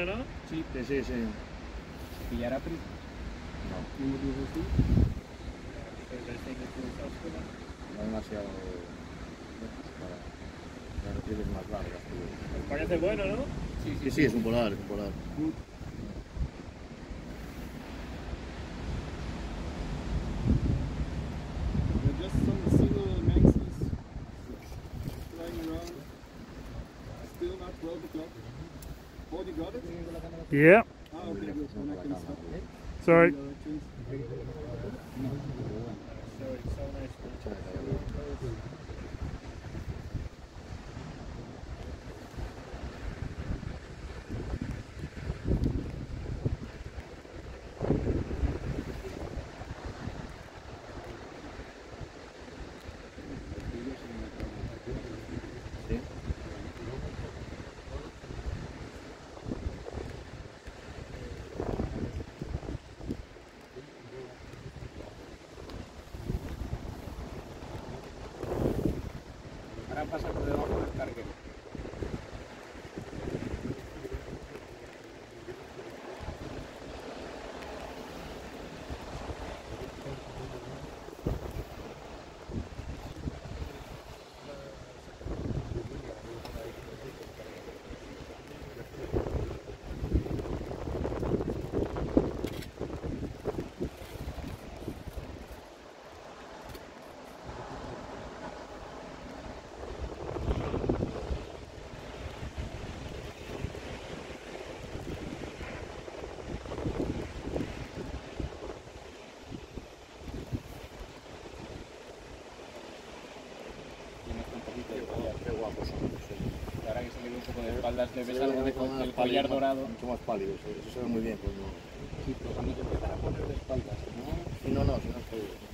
¿no? Sí, sí, sí. sí. ¿Pillará prisa? No, no demasiado. Para, para retrievers más largas. tío. Parece bueno, ¿no? Sí, Sí, sí, es un polar, es un polar. There are just some single maxes flying around. Still not 12 o'clock. Yeah. Ah, Sorry. Pasa por debajo del carguero. Tienes un poquito de collar. Qué guapos son. sí. Y ahora que se le ve un poco de espaldas, le ves Se algo de, como co- más del collar dorado. Mucho más pálidos, sí, eso se ve muy bien. Cuando... Sí, pero cuando te empiezan a poner de espaldas, ¿no? Sí, no, no, si no es pálido.